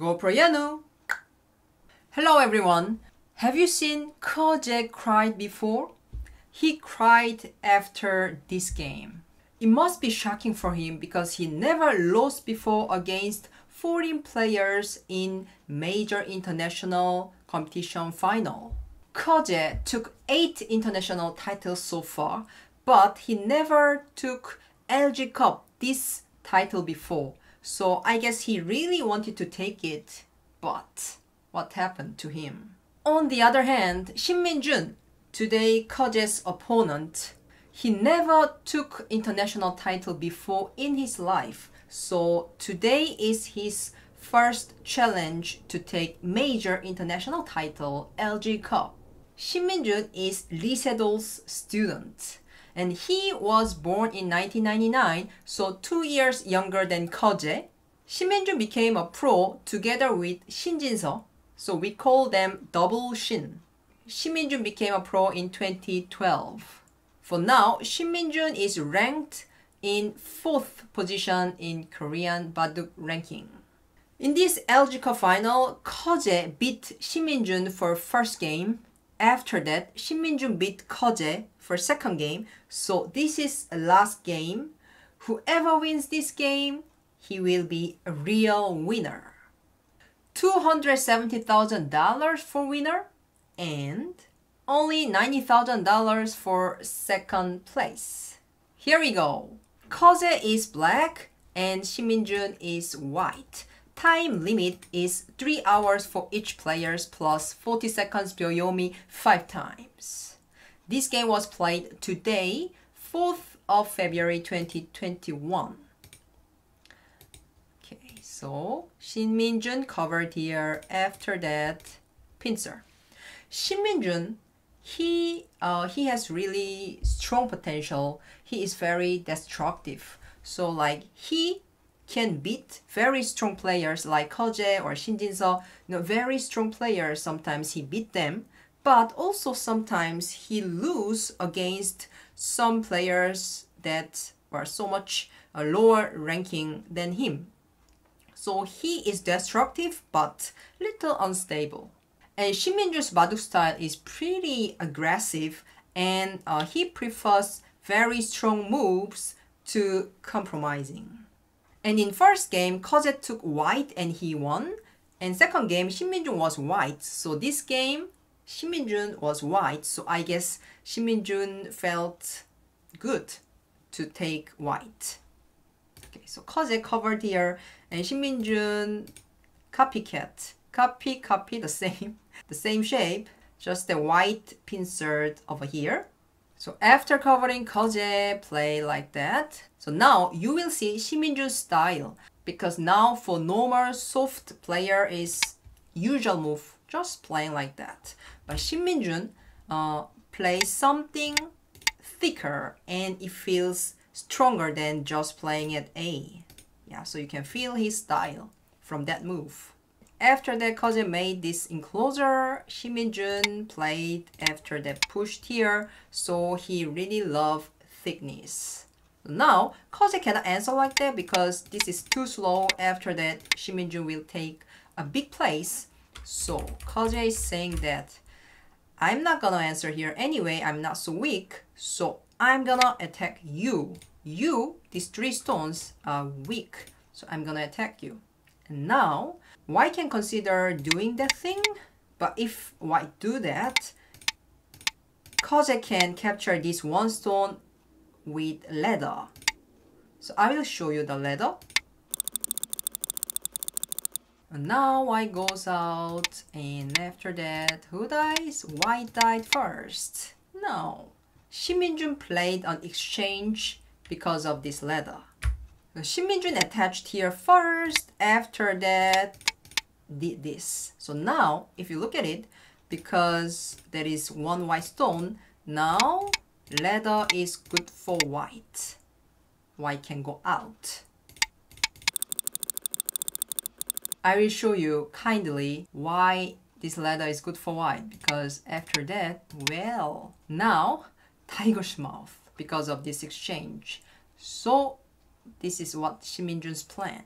GoPro Yeonwoo! Hello everyone! Have you seen Ke Jie cried before? He cried after this game. It must be shocking for him because he never lost before against foreign players in major international competition final. Ke Jie took 8 international titles so far, but he never took LG Cup, this title before. So I guess he really wanted to take it, but what happened to him? On the other hand, Shin Min-jun, today Ke Jie's opponent, he never took international title before in his life. So today is his first challenge to take major international title, LG Cup. Shin Min-jun is Lee Sedol's student and he was born in 1999, so two years younger than Ke Jie. Shin Min-jun became a pro together with Shin Jin-seo, so we call them double Shin. Shin Min-jun became a pro in 2012. For now, Shin Min-jun is ranked in fourth position in Korean Baduk ranking. In this LG Cup final, Ke Jie beat Shin Min-jun for first game. After that, Shin Min-jun beat Ke Jie for second game. So this is last game. Whoever wins this game, he will be a real winner. $270,000 for winner and only $90,000 for second place. Here we go. Ke Jie is black and Shin Min-jun is white. Time limit is 3 hours for each players plus 40 seconds Byoyomi 5 times. This game was played today, 4th of February 2021. Okay, so Shin Min-jun covered here. After that, pincer. Shin Min-jun, he uh, he has really strong potential. He is very destructive. So like he can beat very strong players like Ke Jie or Shin Jin-seo. You know, very strong players. Sometimes he beat them but also sometimes he lose against some players that were so much uh, lower ranking than him. So he is destructive but little unstable. And Shin Min-jun's Baduk style is pretty aggressive and uh, he prefers very strong moves to compromising. And in first game, Ke Jie took white and he won. And second game, Shin Min-jun was white. So this game, Shin Min-jun was white, so I guess Shin Min-jun felt good to take white. Okay, so Ke Jie covered here, and Shin Min-jun copycat. Copy, copy, the same, the same shape, just the white pincer over here. So after covering Ke Jie play like that, so now you will see Shin Min-jun's style because now for normal soft player is usual move just playing like that. But Shin Min-jun uh, plays something thicker and it feels stronger than just playing at A. Yeah, so you can feel his style from that move. After that, Ke Jie made this enclosure. Shin Min-jun played after that pushed here, so he really loved thickness. Now, Ke Jie cannot answer like that because this is too slow. After that, Shin Min-jun will take a big place so Ke Jie is saying that I'm not gonna answer here anyway, I'm not so weak, so I'm gonna attack you. You, these three stones are weak, so I'm gonna attack you. And now, white can consider doing that thing, but if white do that, Ke Jie can capture this one stone with ladder. So I will show you the ladder. And now white goes out and after that who dies? White died first. No. Shin Min-jun played on exchange because of this ladder. Shin Min-jun attached here first, after that did this. So now if you look at it, because there is one white stone, now ladder is good for white. White can go out. I will show you kindly why this ladder is good for white because after that, well, now tiger's mouth because of this exchange. So this is what Shin Min-jun's plan.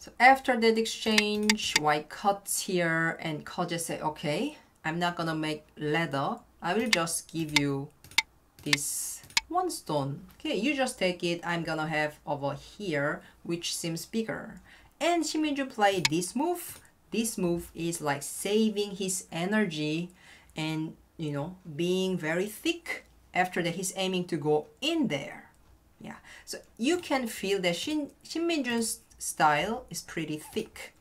So after that exchange, White cuts here and Ke Jie say, okay, I'm not gonna make ladder. I will just give you this one stone. Okay, you just take it. I'm gonna have over here, which seems bigger. And Shin Min-jun play this move. This move is like saving his energy and, you know, being very thick. After that, he's aiming to go in there. Yeah, so you can feel that Shin, Shinminjun's style is pretty thick.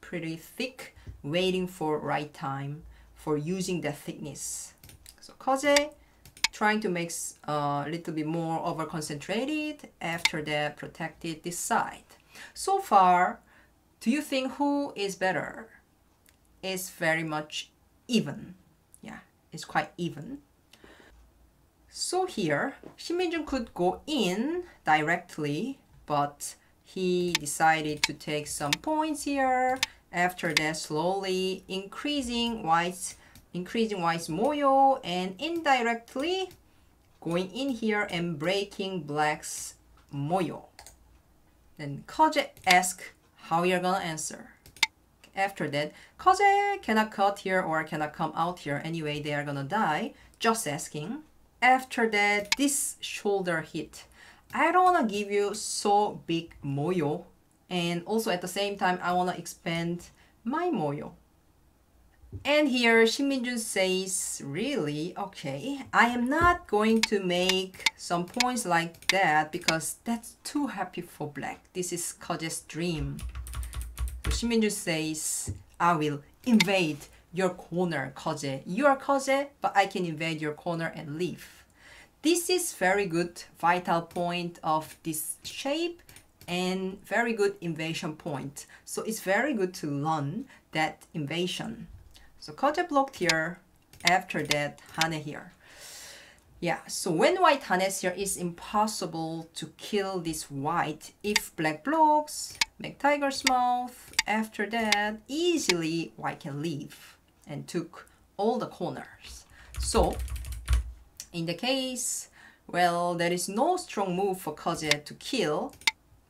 Pretty thick, waiting for right time for using that thickness. So Ke Jie trying to make a uh, little bit more over concentrated. After that, protected this side. So far, do you think who is better? It's very much even. Yeah, it's quite even. So here, Shinminjun could go in directly, but he decided to take some points here. After that, slowly increasing white's increasing white's moyo and indirectly going in here and breaking black's moyo. Then Ke Jie ask how you're gonna answer. After that, Ke Jie cannot cut here or cannot come out here. Anyway, they are gonna die. Just asking after that, this shoulder hit. I don't want to give you so big moyo. And also at the same time, I want to expand my moyo. And here, Shinminjun says, really? Okay, I am not going to make some points like that because that's too happy for black. This is Ke Jie's dream. So Shinminjun says, I will invade your corner, Ke Jie. You are Ke Jie, but I can invade your corner and leave. This is very good vital point of this shape and very good invasion point. So it's very good to learn that invasion. So Ke Jie blocked here, after that Hane here. Yeah, so when white Hanes here, it's impossible to kill this white. If black blocks, make tiger's mouth, after that, easily white can leave and took all the corners. So in the case, well, there is no strong move for Ke Jie to kill.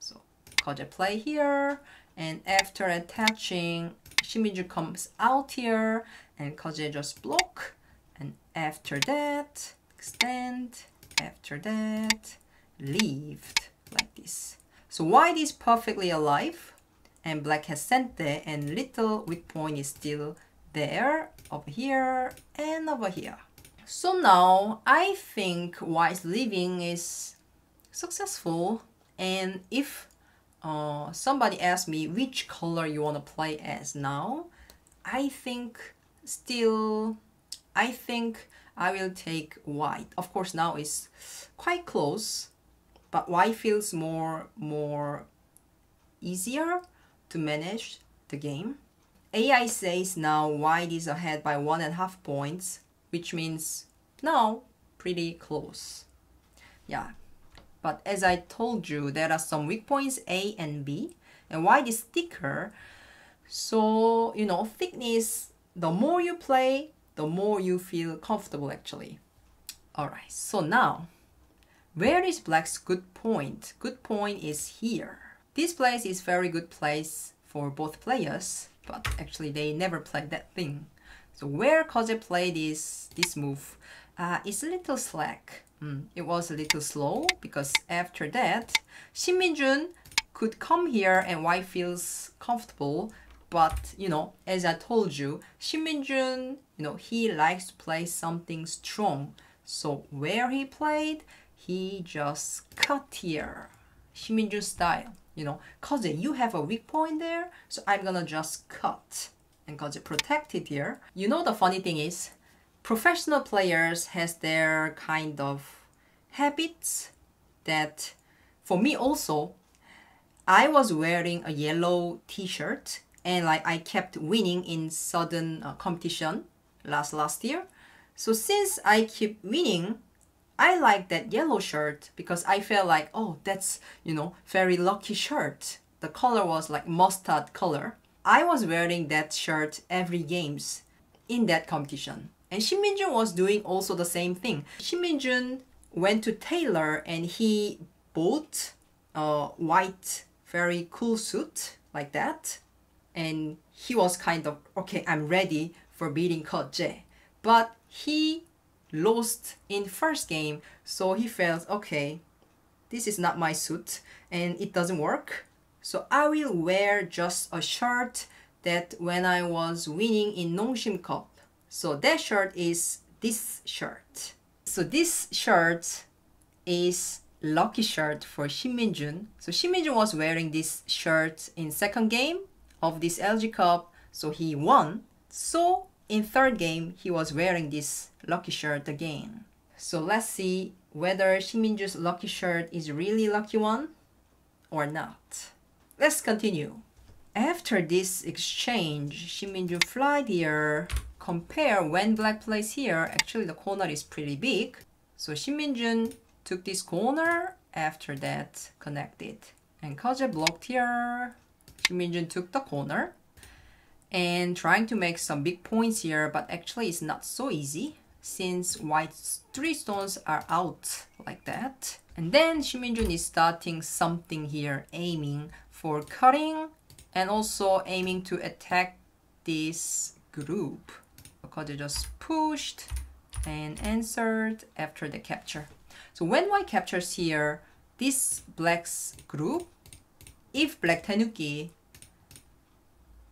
So Ke Jie play here, and after attaching, Shinminjun comes out here, and Ke Jie just block. And after that, extend, after that, leave like this. So white is perfectly alive, and black has Sente, and little weak point is still there, over here, and over here. So now I think White's living is successful, and if uh, somebody asks me which color you want to play as now, I think still, I think I will take white. Of course now it's quite close, but white feels more, more easier to manage the game. AI says now white is ahead by one and a half points, which means now pretty close. Yeah, but as I told you, there are some weak points A and B, and why is thicker. So, you know, thickness, the more you play, the more you feel comfortable actually. Alright, so now, where is black's good point? Good point is here. This place is very good place for both players but actually they never played that thing. So where Ke Jie played this, this move uh, is a little slack. Mm, it was a little slow because after that, Shinminjun could come here and White feels comfortable. But, you know, as I told you, Shinminjun, you know, he likes to play something strong. So where he played, he just cut here. Shinminjun style you know, cause you have a weak point there, so I'm gonna just cut and cause it protected here. You know the funny thing is, professional players has their kind of habits that for me also, I was wearing a yellow t-shirt and like I kept winning in sudden uh, competition last last year. So since I keep winning, I like that yellow shirt because I felt like, oh, that's, you know, very lucky shirt. The color was like mustard color. I was wearing that shirt every games in that competition. And Shinminjun was doing also the same thing. Shinminjun went to tailor and he bought a white, very cool suit like that. And he was kind of, okay, I'm ready for beating Ke Jie. But he lost in first game, so he felt, okay, this is not my suit and it doesn't work. So I will wear just a shirt that when I was winning in Nongshim Cup. So that shirt is this shirt. So this shirt is lucky shirt for Shin Min-jun. So Shin Min-jun was wearing this shirt in second game of this LG Cup, so he won. So in third game, he was wearing this lucky shirt again. So let's see whether Shin Min-jun's lucky shirt is really lucky one or not. Let's continue. After this exchange, Shin Min-jun flight here. Compare when black plays here. Actually, the corner is pretty big. So Shin Min-jun took this corner. After that, connected. And Ke Jie blocked here. Shin Min-jun took the corner. And trying to make some big points here, but actually it's not so easy since white's three stones are out like that. And then Shin Min-jun is starting something here, aiming for cutting and also aiming to attack this group. Ke Jie just pushed and answered after the capture. So when white captures here, this black's group, if black Tenuki,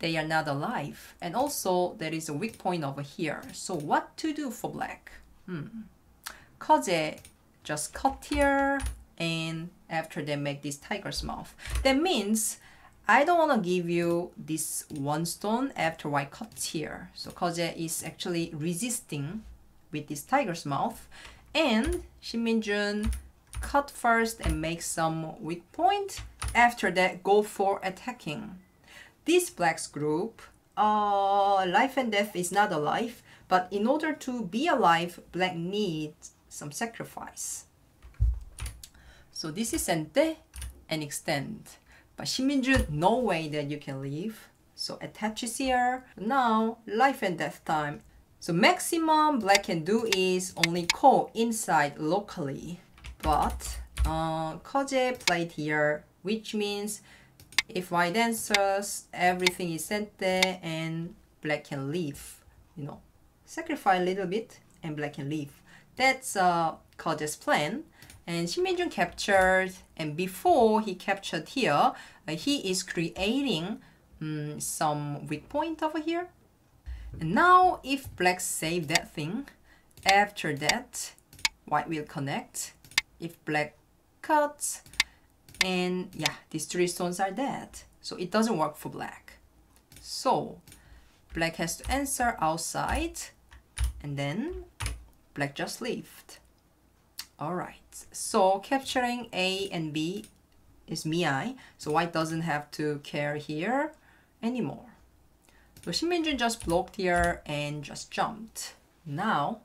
they are not alive. And also there is a weak point over here. So what to do for black? Hmm. Ke Jie just cut here and after they make this tiger's mouth. That means I don't want to give you this one stone after white cuts here. So Ke Jie is actually resisting with this tiger's mouth. And Shin Min-jun cut first and make some weak point. After that, go for attacking. This black's group, uh, life and death is not alive, but in order to be alive, black needs some sacrifice. So this is ente and extend. But Shin Min-jun, no way that you can leave. So attaches here. Now, life and death time. So maximum black can do is only ko inside locally. But uh, Ke Jie played here, which means if white answers, everything is sent there and black can leave. You know, sacrifice a little bit and black can leave. That's uh, plan. And Shin Min-jun captured, and before he captured here, uh, he is creating um, some weak point over here. And now, if black save that thing, after that, white will connect. If black cuts, and yeah, these three stones are dead. So it doesn't work for black. So black has to answer outside, and then black just left. Alright, so capturing A and B is Miai, so white doesn't have to care here anymore. So Shin Min-jun just blocked here and just jumped. Now,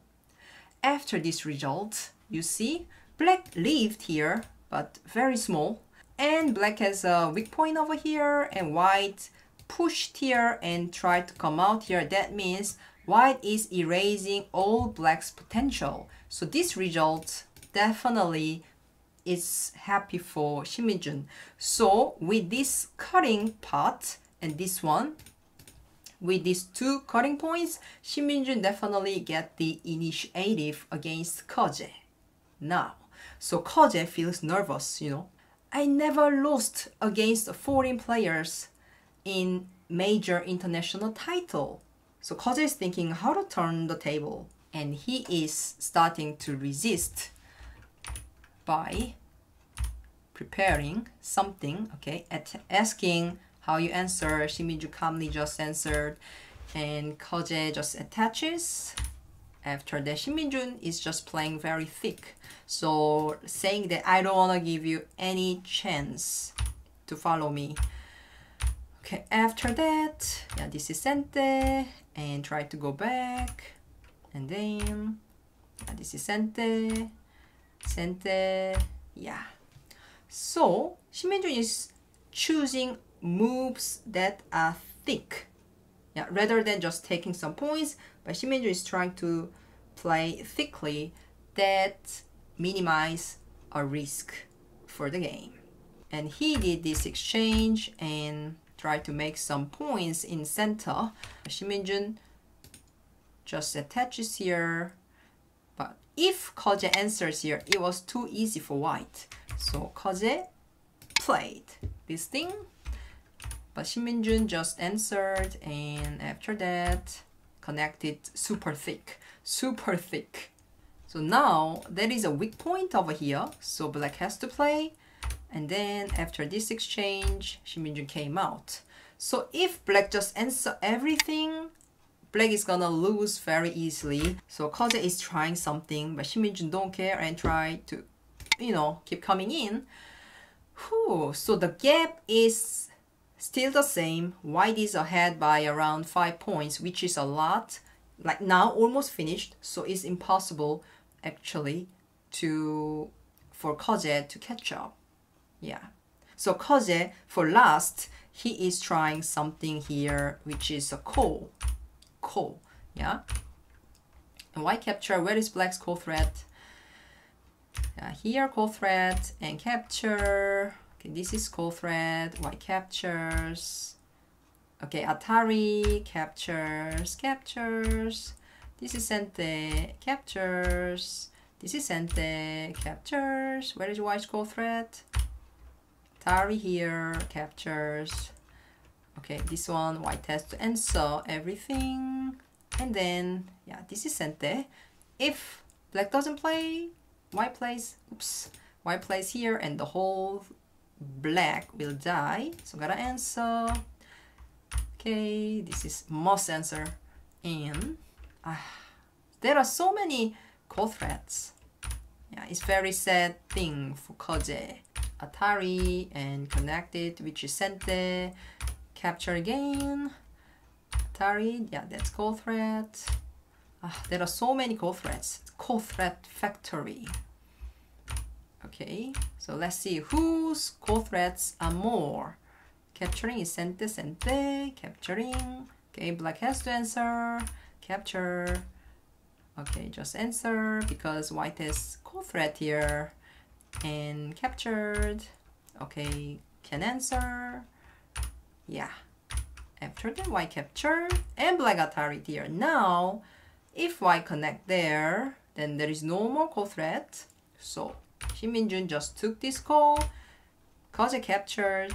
after this result, you see black lived here, but very small, and black has a weak point over here, and white pushed here and tried to come out here. That means white is erasing all black's potential. So this result definitely is happy for Shin Min-jun. So with this cutting part and this one, with these two cutting points, Shin Min-jun definitely get the initiative against Ke Jie. Now, so Ke Jie feels nervous, you know. I never lost against foreign players in major international title. So Ke Jie is thinking how to turn the table and he is starting to resist by preparing something, okay, at asking how you answer. Shin Min-jun calmly just answered, and Ke Jie just attaches. After that, Shin Min-jun is just playing very thick. So saying that I don't want to give you any chance to follow me. Okay, after that, yeah, this is Sente, and try to go back, and then yeah, this is Sente, Sente, yeah. So, Shin Min-jun is choosing moves that are thick. Yeah, rather than just taking some points, but Shin Min-jun is trying to play thickly that minimize a risk for the game. And he did this exchange and try to make some points in center. Shinminjun just attaches here. If Ke Jie answers here, it was too easy for white. So Ke Jie played this thing. But Shinminjun just answered and after that connected super thick. Super thick. So now there is a weak point over here. So black has to play. And then after this exchange, Shinminjun came out. So if black just answer everything, black is gonna lose very easily. So Ke Jie is trying something, but Shinminjun don't care and try to, you know, keep coming in. Whew. So the gap is still the same. White is ahead by around 5 points, which is a lot. Like now almost finished, so it's impossible actually to for Ke Jie to catch up. Yeah. So Ke Jie, for last, he is trying something here, which is a ko. Ko, yeah? And why capture? Where is black's ko threat? Yeah, here ko threat and capture. Okay, this is ko threat. Why captures? Okay, Atari captures, captures. This is Sente captures. This is Sente captures. Where is white's ko threat? Atari here captures. Okay, this one white has to answer everything. And then, yeah, this is Sente. If black doesn't play, white plays, oops, white plays here and the whole black will die. So gotta answer. Okay, this is must answer. And ah, there are so many ko threats. Yeah, it's very sad thing for Ke Jie. Atari and connected, which is Sente. Capture again. Atari, yeah, that's ko threat. Ah, there are so many ko threats. Ko threat factory. Okay, so let's see whose ko threats are more. Capturing is Sente Sente. Capturing. Okay, black has to answer. Capture. Okay, just answer because white is ko threat here and captured. Okay, can answer. Yeah. After that, white capture and black Atari here. Now, if white connect there, then there is no more ko threat. So, Shinminjun just took this ko, Koje captured,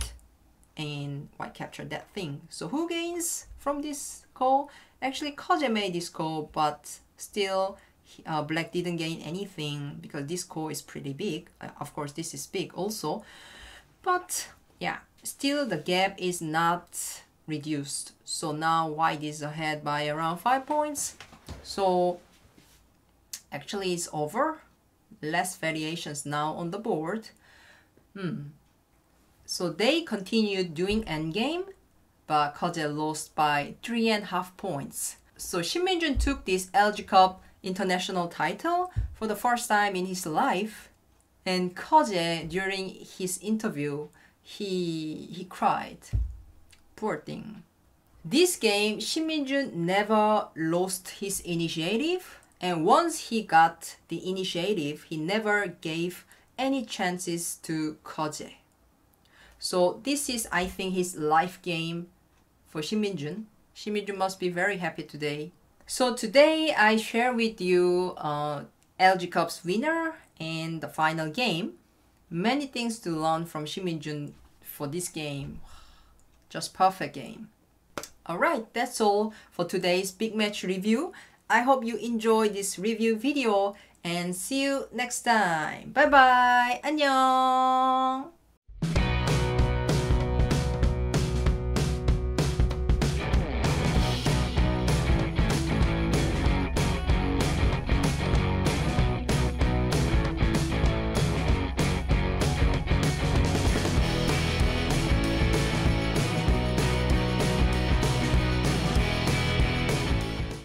and white captured that thing. So who gains from this ko? Actually, Ke Jie made this ko, but still uh, black didn't gain anything because this ko is pretty big. Uh, of course, this is big also. But yeah, still the gap is not reduced. So now white is ahead by around 5 points. So actually it's over. Less variations now on the board. Hmm. So they continued doing endgame, but Ke Jie lost by 3.5 points. So Shinminjun took this LG Cup international title for the first time in his life. And Ke Jie, during his interview, he, he cried. Poor thing. This game, Shinminjun never lost his initiative. And once he got the initiative, he never gave any chances to Ke Jie. So this is, I think, his life game for Shinminjun. Shinminjun must be very happy today so today I share with you uh, LG Cup's winner and the final game. Many things to learn from Shinminjun for this game. Just perfect game. Alright, that's all for today's big match review. I hope you enjoyed this review video and see you next time. Bye bye. 안녕.